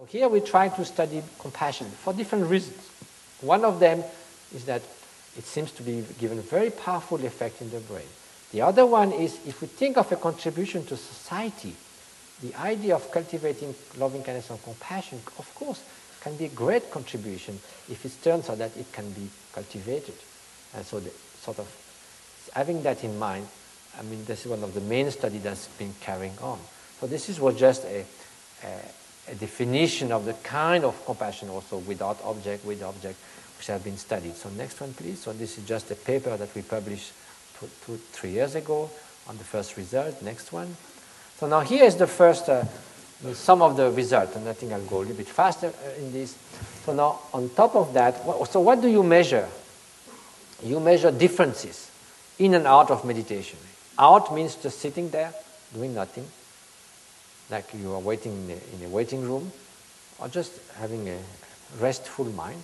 So here we try to study compassion for different reasons. One of them is that it seems to be given a very powerful effect in the brain. The other one is if we think of a contribution to society, the idea of cultivating loving kindness and compassion, of course, can be a great contribution if it turns out that it can be cultivated. And so, the, sort of having that in mind, I mean, this is one of the main studies that's been carrying on. So this is what just a, a, a, definition of the kind of compassion also without object, with object, which have been studied. So next one, please. So this is just a paper that we published two, two, three years ago on the first result. Next one. So now here is the first, uh, some of the result, and I think I'll go a little bit faster uh, in this. So now on top of that, so what do you measure? You measure differences in and out of meditation. Out means just sitting there, doing nothing, like you are waiting in a, in a waiting room, or just having a restful mind.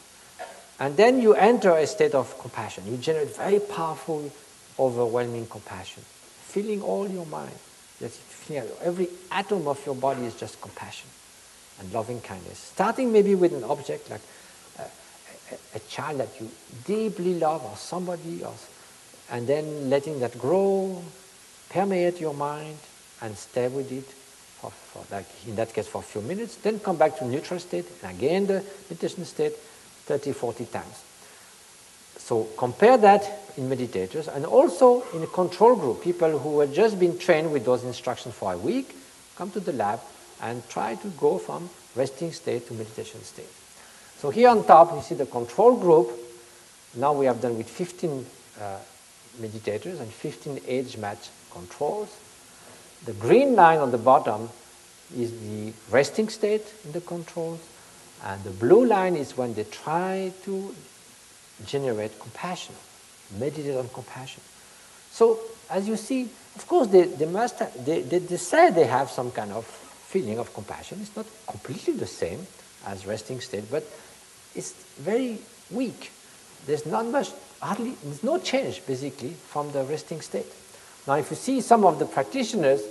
And then you enter a state of compassion. You generate very powerful, overwhelming compassion, filling all your mind. Just every atom of your body is just compassion and loving kindness. Starting maybe with an object like a, a, a child that you deeply love, or somebody else, and then letting that grow, permeate your mind, and stay with it for, for like in that case for a few minutes. Then come back to neutral state, and again the meditation state 30, 40 times. So compare that in meditators and also in a control group, people who have just been trained with those instructions for a week, come to the lab and try to go from resting state to meditation state. So here on top, you see the control group. Now we have done with 15 uh, meditators and 15 age match controls. The green line on the bottom is the resting state in the controls. And the blue line is when they try to generate compassion, meditate on compassion. So, as you see, of course, they, they must have, they, they, they say they have some kind of feeling of compassion. It's not completely the same as resting state, but it's very weak. There's not much, hardly, there's no change basically from the resting state. Now, if you see some of the practitioners,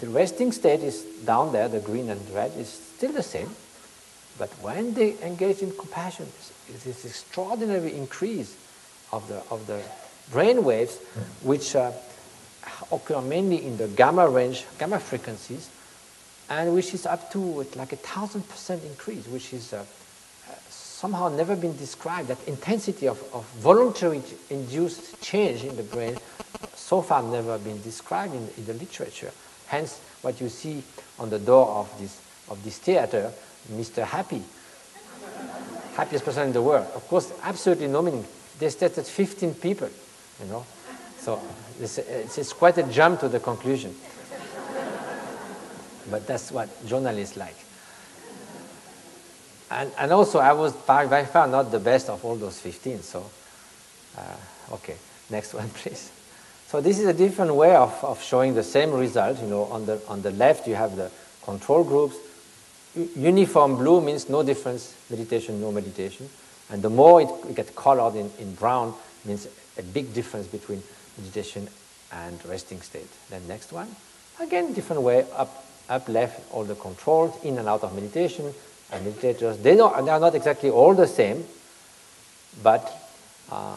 the resting state is down there, the green and red is still the same, but when they engage in compassion, it's this extraordinary increase of the, of the brain waves, which uh, occur mainly in the gamma range, gamma frequencies, and which is up to like a thousand percent increase, which is uh, somehow never been described. That intensity of, of voluntary induced change in the brain so far never been described in, in the literature. Hence, what you see on the door of this, of this theater Mr. Happy, happiest person in the world. Of course, absolutely no meaning. They tested 15 people, you know. So it's, it's quite a jump to the conclusion. but that's what journalists like. And, and also, I was by far not the best of all those 15. So, uh, okay, next one, please. So this is a different way of, of showing the same result. You know, on the on the left you have the control groups, uniform blue means no difference, meditation, no meditation. And the more it, it gets colored in, in brown means a big difference between meditation and resting state. Then next one, again, different way, up, up left, all the controls, in and out of meditation, and meditators. They, don't, they are not exactly all the same, but, uh,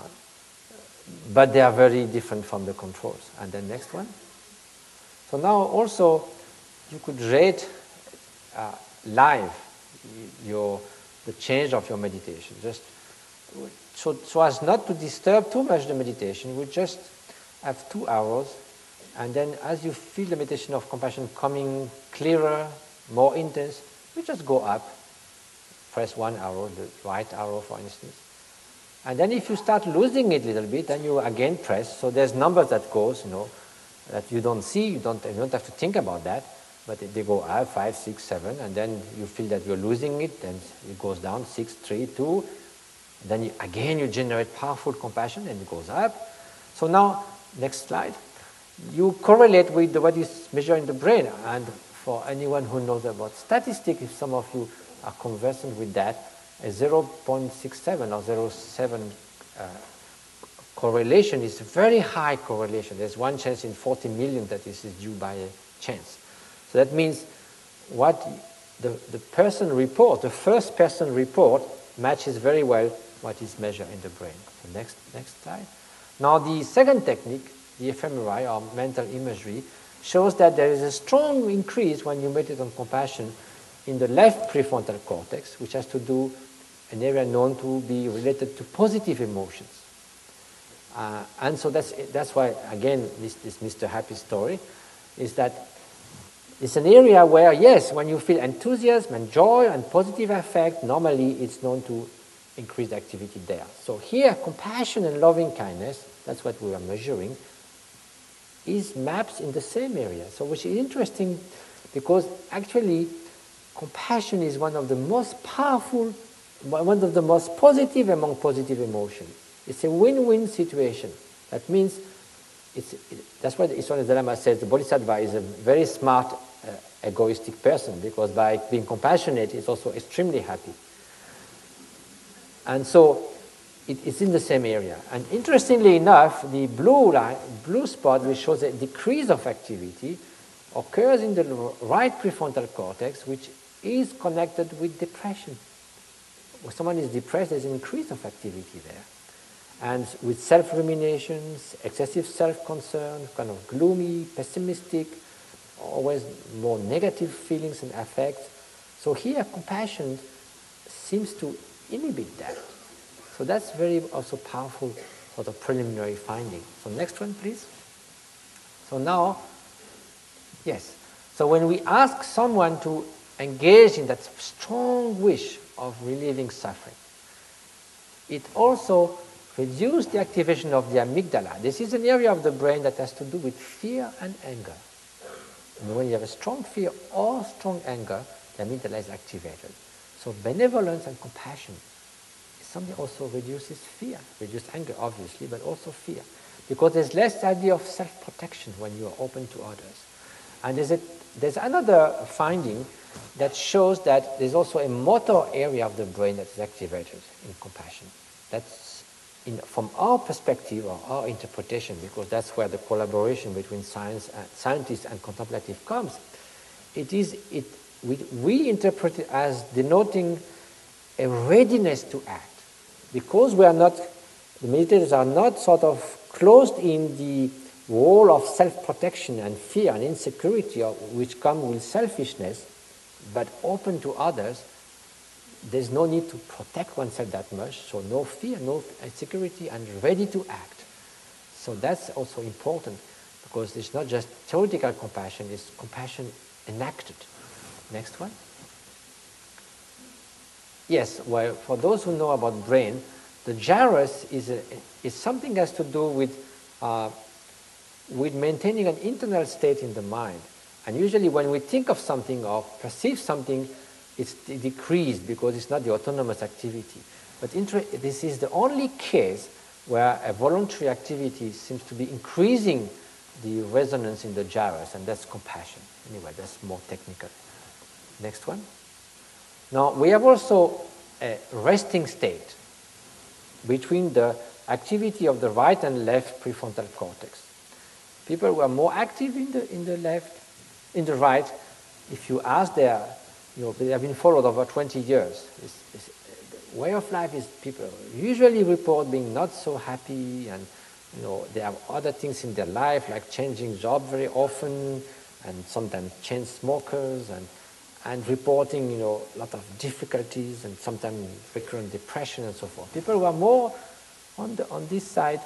but they are very different from the controls. And then next one. So now also, you could rate uh, live your, the change of your meditation. Just so, so as not to disturb too much the meditation, we just have two hours, and then as you feel the meditation of compassion coming clearer, more intense, we just go up, press one arrow, the right arrow for instance. And then if you start losing it a little bit, then you again press. So there's numbers that goes, you know, that you don't see, you don't, you don't have to think about that. But they go up, five, six, seven, and then you feel that you're losing it, then it goes down, six, three, two. Then you, again you generate powerful compassion, and it goes up. So now, next slide. You correlate with what is measured in the brain. And for anyone who knows about statistics, if some of you are conversant with that, a 0.67 or 0.7 uh, correlation is very high correlation. There's one chance in 40 million that this is due by a chance. So that means what the, the person report, the first person report, matches very well what is measured in the brain. So next, next slide. Now the second technique, the fMRI or mental imagery, shows that there is a strong increase when you meditate on compassion in the left prefrontal cortex, which has to do an area known to be related to positive emotions. Uh, and so that's, that's why, again, this, this Mr. Happy story is that it's an area where, yes, when you feel enthusiasm and joy and positive affect, normally it's known to increase activity there. So here, compassion and loving kindness, that's what we are measuring, is maps in the same area. So which is interesting because actually compassion is one of the most powerful, one of the most positive among positive emotions. It's a win-win situation. That means it's, it, that's why Iswaran Dalai says the Bodhisattva is a very smart, uh, egoistic person because by being compassionate, he's also extremely happy. And so it, it's in the same area. And interestingly enough, the blue, line, blue spot, which shows a decrease of activity, occurs in the right prefrontal cortex, which is connected with depression. When someone is depressed, there's an increase of activity there. And with self ruminations, excessive self concern, kind of gloomy, pessimistic, always more negative feelings and affects. So here, compassion seems to inhibit that. So that's very also powerful sort of preliminary finding. So next one, please. So now, yes. So when we ask someone to engage in that strong wish of relieving suffering, it also reduces the activation of the amygdala. This is an area of the brain that has to do with fear and anger. And when you have a strong fear or strong anger, the amygdala is activated. So benevolence and compassion is something also reduces fear, reduces anger, obviously, but also fear. Because there's less idea of self-protection when you are open to others. And there's, a, there's another finding that shows that there's also a motor area of the brain that is activated in compassion. That's in, from our perspective or our interpretation, because that's where the collaboration between science and, scientists and contemplative comes. It is, it, we, we interpret it as denoting a readiness to act because we are not, the meditators are not sort of closed in the wall of self-protection and fear and insecurity which come with selfishness, but open to others, there's no need to protect oneself that much, so no fear, no insecurity, and ready to act. So that's also important because it's not just theoretical compassion, it's compassion enacted. Next one. Yes, well, for those who know about brain, the gyrus is, a, is something has to do with, uh, with maintaining an internal state in the mind. And usually when we think of something or perceive something, it's decreased because it's not the autonomous activity. But this is the only case where a voluntary activity seems to be increasing the resonance in the gyrus, and that's compassion. Anyway, that's more technical. Next one. Now, we have also a resting state between the activity of the right and left prefrontal cortex. People who are more active in the, in the left, in the right, if you ask there, you know, they have been followed over 20 years. It's, it's, way of life is people usually report being not so happy and you know, they have other things in their life like changing job very often and sometimes chain smokers and and reporting, you know, a lot of difficulties and sometimes recurrent depression and so forth. People who are more on, the, on this side,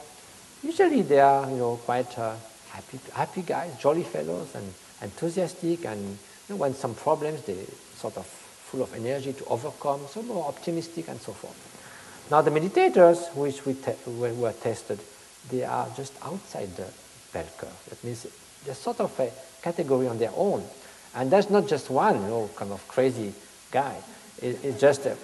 usually they are, you know, quite uh, happy, happy guys, jolly fellows and enthusiastic and you know, when some problems, they sort of full of energy to overcome, so more optimistic and so forth. Now the meditators which we were tested, they are just outside the bell curve. That means they're sort of a category on their own. And that's not just one, you know, kind of crazy guy. It, it's just, a,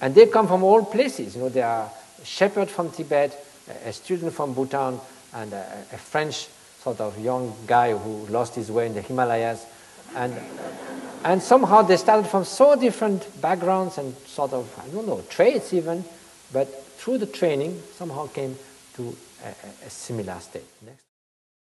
and they come from all places. You know, they are a shepherd from Tibet, a, a student from Bhutan, and a, a, French sort of young guy who lost his way in the Himalayas. And, and somehow they started from so different backgrounds and sort of, I don't know, traits even, but through the training somehow came to a, a similar state. Next.